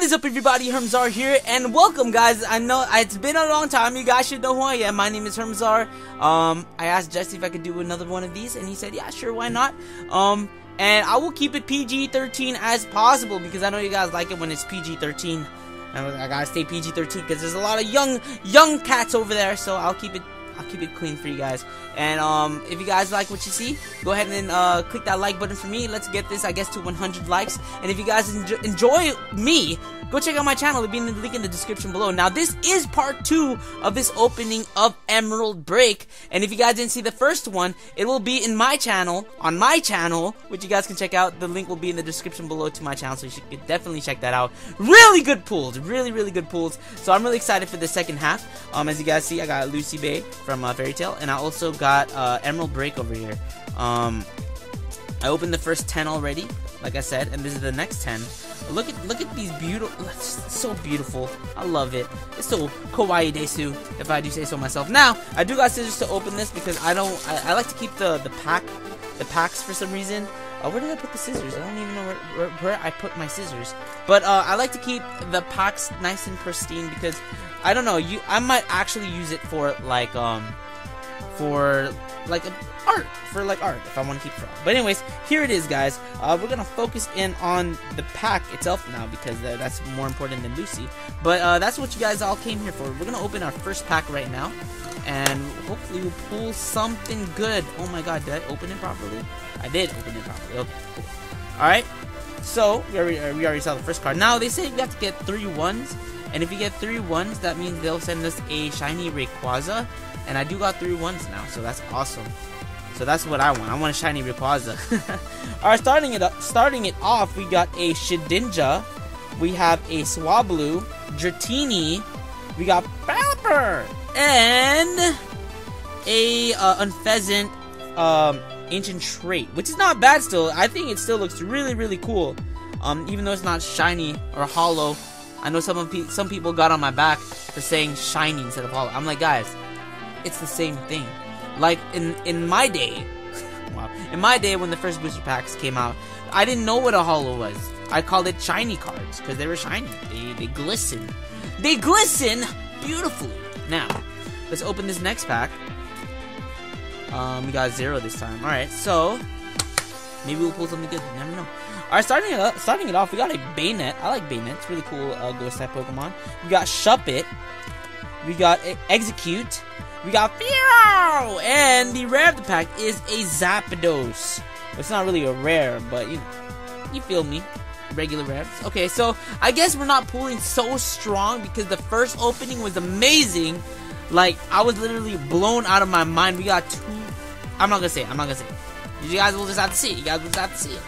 What is up everybody, Hermsaur here, and welcome guys, I know it's been a long time, you guys should know who I am, my name is Hermsaur, um, I asked Jesse if I could do another one of these, and he said, yeah, sure, why not, um, and I will keep it PG-13 as possible, because I know you guys like it when it's PG-13, I gotta stay PG-13, because there's a lot of young, young cats over there, so I'll keep it I'll keep it clean for you guys. And um, if you guys like what you see, go ahead and uh, click that like button for me. Let's get this, I guess, to 100 likes. And if you guys enjoy, enjoy me, go check out my channel. It'll be in the link in the description below. Now, this is part two of this opening of Emerald Break. And if you guys didn't see the first one, it will be in my channel, on my channel, which you guys can check out. The link will be in the description below to my channel, so you should definitely check that out. Really good pulls, really, really good pulls. So I'm really excited for the second half. Um, as you guys see, I got Lucy Bay from uh, Fairy Tail, and I also got uh, Emerald Break over here. Um, I opened the first 10 already, like I said, and this is the next 10. Look at look at these beautiful, so beautiful. I love it. It's so kawaii desu, if I do say so myself. Now, I do got scissors to open this because I don't, I, I like to keep the, the pack, the packs for some reason. Uh, where did I put the scissors? I don't even know where, where, where I put my scissors. But uh, I like to keep the packs nice and pristine because I don't know. You, I might actually use it for like um, for like art for like art if I want to keep it around. But anyways, here it is, guys. Uh, we're gonna focus in on the pack itself now because uh, that's more important than Lucy. But uh, that's what you guys all came here for. We're gonna open our first pack right now, and hopefully we'll pull something good. Oh my God, did I open it properly? I did open it properly. Okay, cool. All right. So we already uh, we already saw the first card. Now they say you have to get three ones, and if you get three ones, that means they'll send us a shiny Rayquaza. And I do got three ones now, so that's awesome. So that's what I want. I want a shiny Rayquaza. Alright, starting it up, starting it off, we got a Shedinja. We have a Swablu, Dratini. We got Pelipper and a uh, Unfezant um, Ancient Trait, which is not bad still. I think it still looks really, really cool. Um, even though it's not shiny or holo. I know some pe some people got on my back for saying shiny instead of holo. I'm like, guys, it's the same thing. Like in in my day, wow, in my day when the first booster packs came out, I didn't know what a holo was. I called it shiny cards because they were shiny. They they glisten. They glisten beautifully. Now, let's open this next pack. Um, we got zero this time. All right, so maybe we'll pull something good. Never know. All right, starting it up, starting it off, we got a Banette. I like Banette. It's really cool uh, ghost type Pokemon. We got Shuppet. We got Exeggcute. We got Fearow! And the rare of the pack is a Zapdos. It's not really a rare, but you you feel me. Regular rares. Okay, so I guess we're not pulling so strong because the first opening was amazing. Like, I was literally blown out of my mind. We got two... I'm not gonna say it. I'm not gonna say it. You guys will just have to see it. You guys will just have to see it.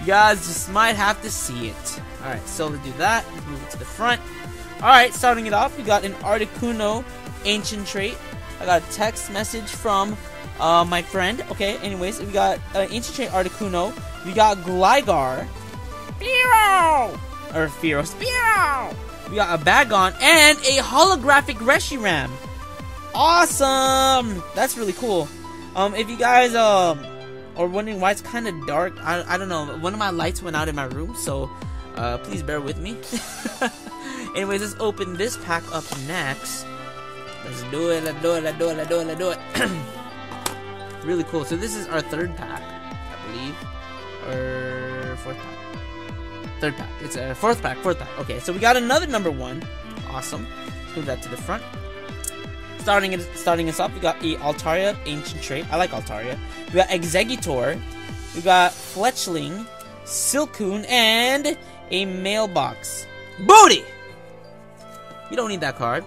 You guys just might have to see it. Alright, so let's do that. Move it to the front. Alright, starting it off, we got an Articuno ancient trait. I got a text message from uh, my friend. Okay, anyways, we got uh, ancient trait Articuno. We got Gligar. Fearow! Or Fearow. Fearow! We got a Bagon and a holographic Reshiram. Awesome! That's really cool. Um, if you guys um are wondering why it's kind of dark, I, I don't know. One of my lights went out in my room, so uh, please bear with me. Anyways, let's open this pack up next. Let's do it, let's do it, let's do it, let's do it, let's do it. really cool. So this is our third pack, I believe. Or. Third pack. It's a fourth pack, fourth pack. Okay, so we got another number one. Awesome. Let's move that to the front. Starting it, starting us off, we got a Altaria Ancient Trait. I like Altaria. We got Exeggutor. We got Fletchling, Silcoon, and a Mailbox. Booty! You don't need that card.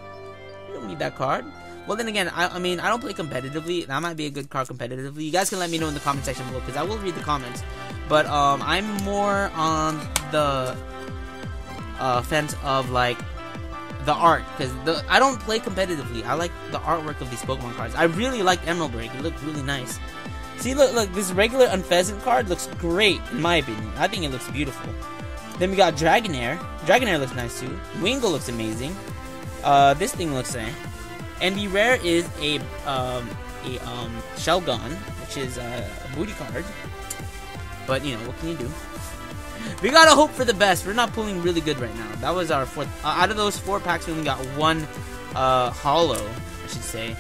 You don't need that card. Well, then again, I, I mean, I don't play competitively. That might be a good card competitively. You guys can let me know in the comment section below, because I will read the comments. But, um, I'm more on the uh, fence of, like, the art. Because the I don't play competitively. I like the artwork of these Pokemon cards. I really like Emerald Break. It looked really nice. See, look, look, this regular Unfezant card looks great, in my opinion. I think it looks beautiful. Then we got Dragonair. Dragonair looks nice too. Wingull looks amazing. Uh, this thing looks eh. And the rare is a um, a um, Shelgon, which is a booty card. But you know what can you do? we gotta hope for the best. We're not pulling really good right now. That was our fourth. Uh, out of those four packs, we only got one uh, holo, I should say.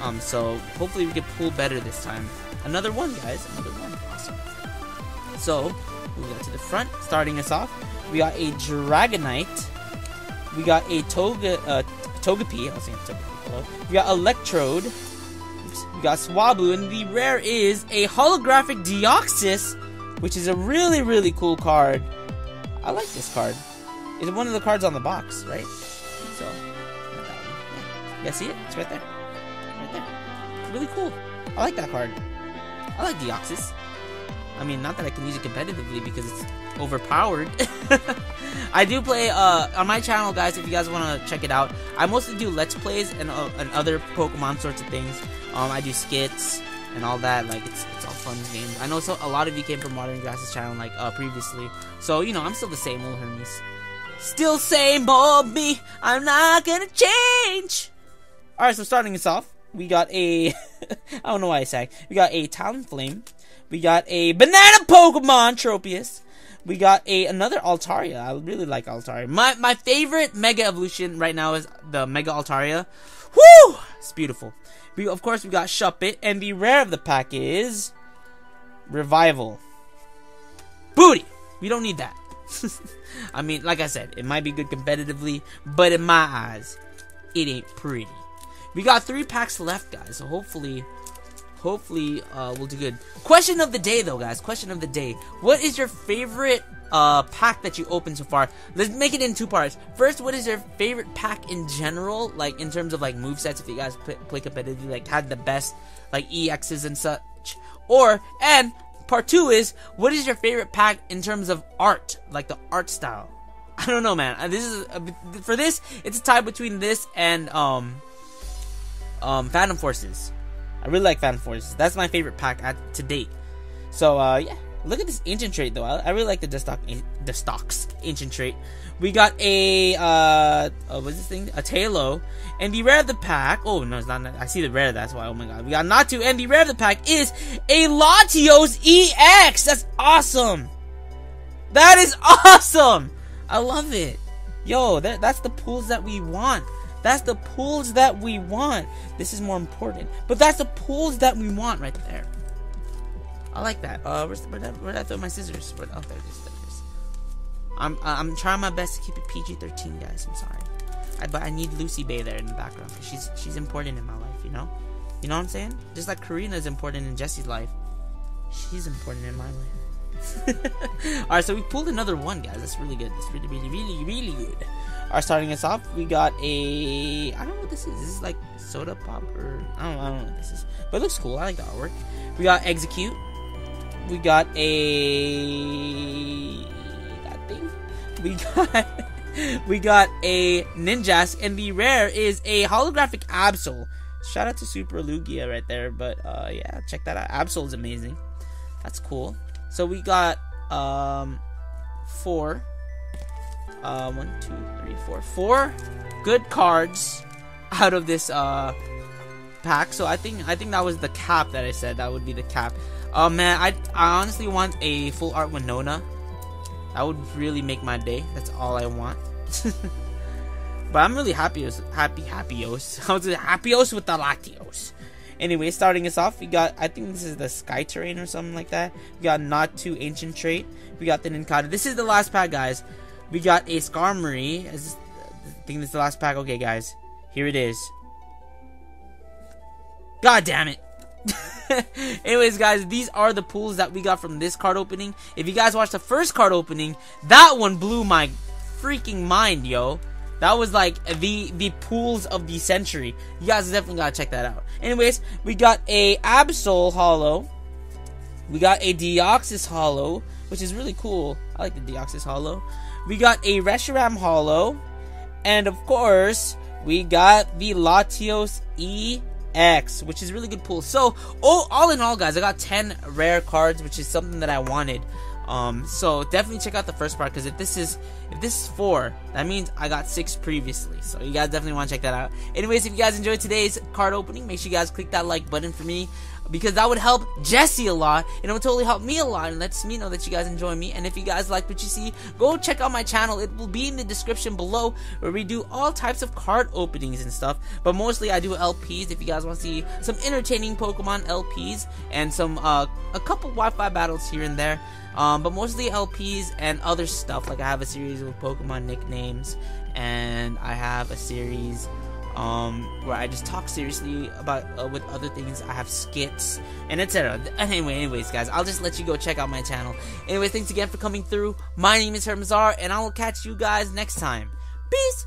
Um, so hopefully we can pull better this time. Another one, guys. Another one. Awesome. So we got to the front, starting us off. We got a Dragonite. We got a Toga, uh, Togepi. I was saying Togepi. We got Electrode. Oops. We got Swablu, and the rare is a holographic Deoxys, which is a really, really cool card. I like this card. It's one of the cards on the box, right? So, you guys see it? It's right there. Right there. It's really cool. I like that card. I like Deoxys. I mean, not that I can use it competitively because it's overpowered. I do play uh, on my channel, guys. If you guys want to check it out, I mostly do let's plays and, uh, and other Pokemon sorts of things. Um, I do skits and all that. Like it's it's all fun games. I know so a lot of you came from Water and Grass's channel like uh, previously, so you know I'm still the same old Hermes. Still same old me. I'm not gonna change. All right, so starting us off, we got a. I don't know why I sang. We got a Talonflame. We got a banana Pokemon Tropius. We got a another Altaria. I really like Altaria. My my favorite Mega Evolution right now is the Mega Altaria. Woo! It's beautiful. We of course we got Shuppet, and the rare of the pack is Revival. Booty. We don't need that. I mean, like I said, it might be good competitively, but in my eyes, it ain't pretty. We got three packs left, guys. So hopefully, hopefully uh, we'll do good. Question of the day, though, guys. Question of the day. What is your favorite uh, pack that you opened so far? Let's make it in two parts. First, what is your favorite pack in general, like in terms of like move sets? If you guys play, play competitively, like had the best like EXs and such, or and part two is what is your favorite pack in terms of art, like the art style? I don't know, man. This is uh, for this. It's a tie between this and um um Phantom Forces. I really like Phantom Forces. That's my favorite pack at to date. So uh yeah, look at this ancient trait though. I, I really like the Dustox the stocks ancient trait. We got a uh, uh what's this thing? A Taillow. And the rare of the pack. Oh no, it's not. I see the rare. That's why. Oh my god. We got not Natu. And the rare of the pack is a Latios EX. That's awesome. That is awesome. I love it. Yo, that, that's the pools that we want. That's the pools that we want. This is more important. But that's the pools that we want right there. I like that. Uh, where's, where, did I, where did I throw my scissors? Where, oh, there it is. There it is. I'm, uh, I'm trying my best to keep it PG-13, guys. I'm sorry. I, but I need Lucy Bay there in the background because she's she's important in my life. You know, you know what I'm saying? Just like Karina is important in Jesse's life, she's important in my life. All right, so we pulled another one, guys. That's really good. That's really, really, really, really good. All right, starting us off, we got a I don't know what this is. This is like soda pop or I don't, I don't know what this is, but it looks cool. I like the artwork. We got Exeggcute. We got a that thing. We got we got a Ninjask, and the rare is a holographic Absol. Shout out to Super Lugia right there, but uh, yeah, check that out. Absol is amazing. That's cool. So we got um four, uh, one, two, three, four, four good cards out of this uh pack. So I think I think that was the cap that I said. That would be the cap. Oh man, I I honestly want a full art Winona. That would really make my day. That's all I want. but I'm really happy, happy, happios. I was happios with the Latios. Anyway, starting us off, we got I think this is the Sky Terrain or something like that. We got Natu ancient trait. We got the Nincada. This is the last pack, guys. We got a Skarmory. Is this, I think this is the last pack. Okay, guys, here it is. God damn it. Anyways, guys, these are the pools that we got from this card opening. If you guys watched the first card opening, that one blew my freaking mind, yo. That was like the the pools of the century. You guys definitely gotta check that out. Anyways, we got a Absol Holo. We got a Deoxys Holo, which is really cool. I like the Deoxys Holo. We got a Reshiram Holo. And of course, we got the Latios EX, which is really good pool. So, oh, all in all, guys, I got 10 rare cards, which is something that I wanted. Um, so definitely check out the first part because if this is if this is four, that means I got six previously. So you guys definitely want to check that out. Anyways, if you guys enjoyed today's card opening, make sure you guys click that like button for me. Because that would help Jesse a lot, and it would totally help me a lot, and lets me know that you guys enjoy me. And if you guys like what you see, go check out my channel. It will be in the description below, where we do all types of card openings and stuff. But mostly I do LPs. If you guys want to see some entertaining Pokemon LPs and some uh, a couple Wi-Fi battles here and there. Um, but mostly LPs and other stuff. Like I have a series with Pokemon nicknames, and I have a series um, where I just talk seriously about uh, with other things. I have skits and etc. Anyway, anyways, guys, I'll just let you go check out my channel. Anyways, thanks again for coming through. My name is Hermazar, and I will catch you guys next time. Peace.